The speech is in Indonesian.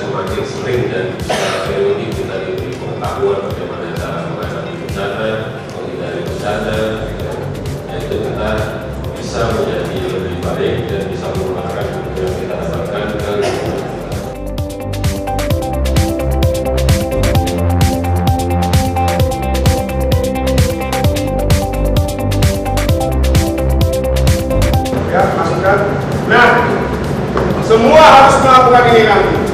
semakin sering dan eh, periode kita diberi pengetahuan bagaimana cara menghadapi bencana, menghindari bencana, ya itu kita bisa menjadi lebih baik dan bisa menggunakan yang kita dapatkan dengan ya masukkan. Nah semua harus melakukan ini nanti.